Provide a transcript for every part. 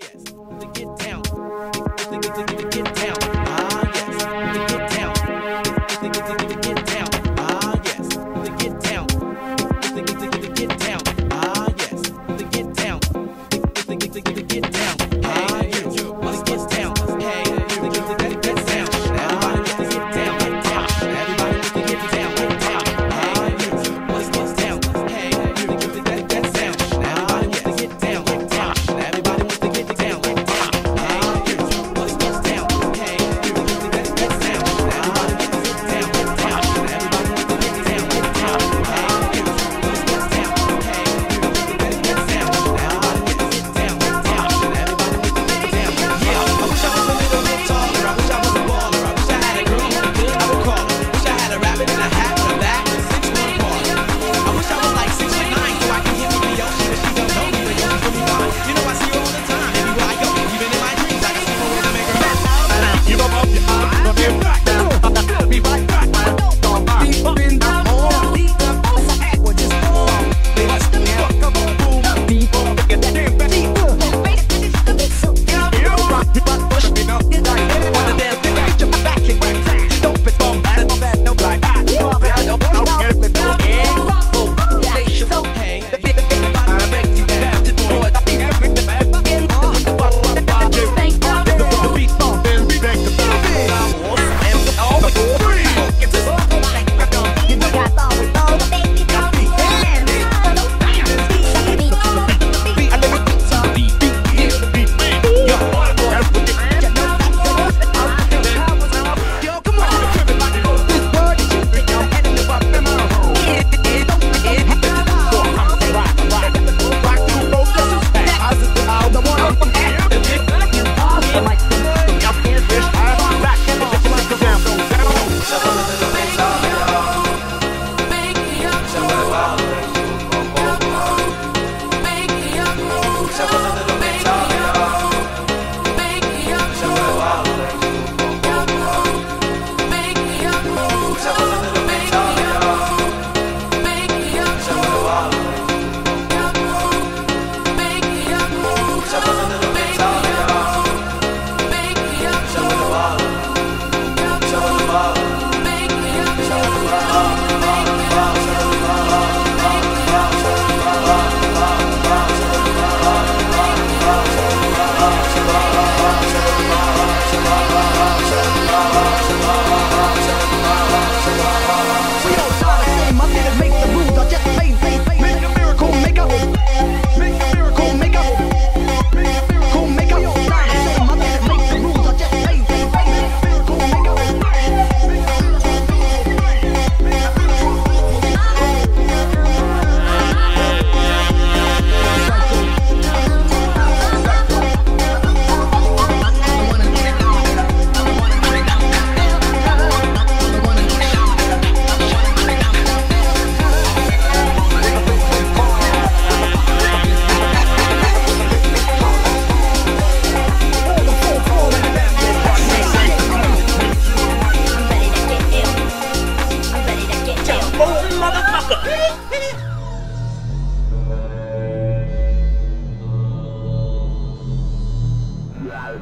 yes,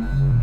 Mm-hmm.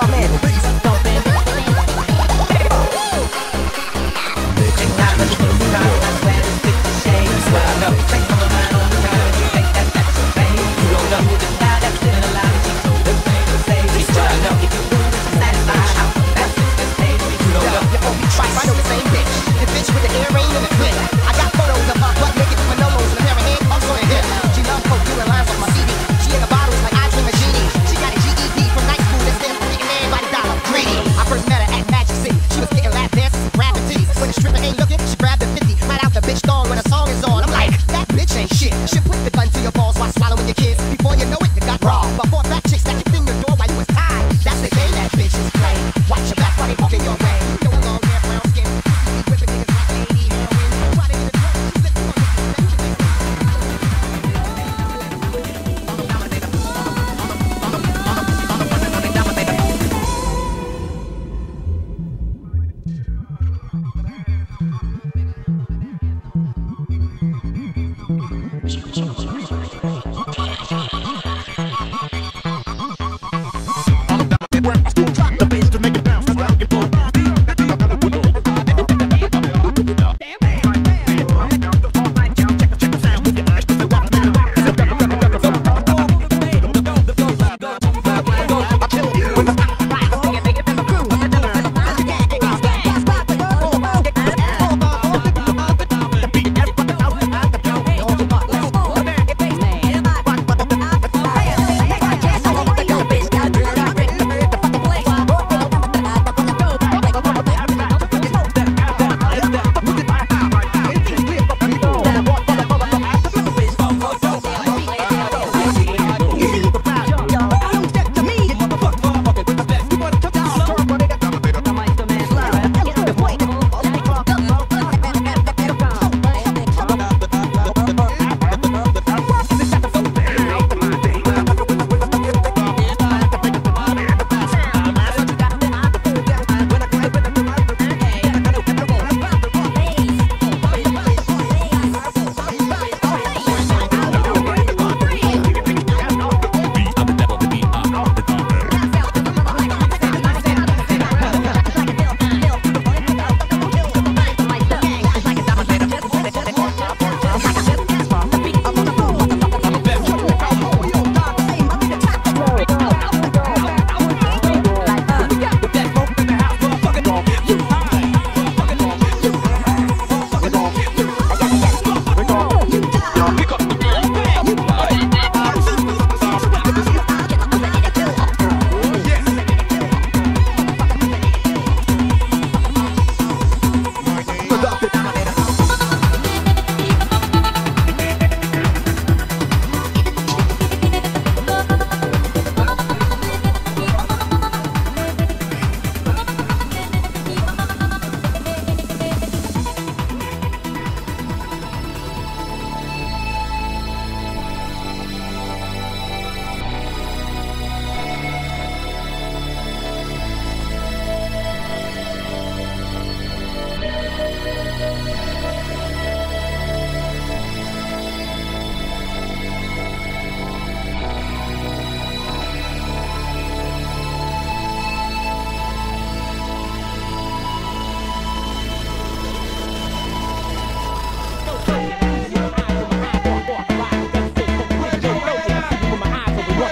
flamengo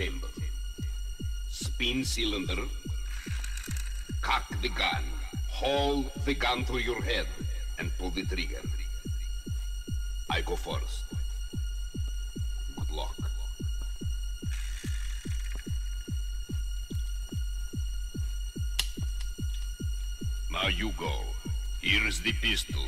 chamber. Spin cylinder. Cock the gun. Hold the gun to your head and pull the trigger. I go first. Good luck. Now you go. Here is the pistol.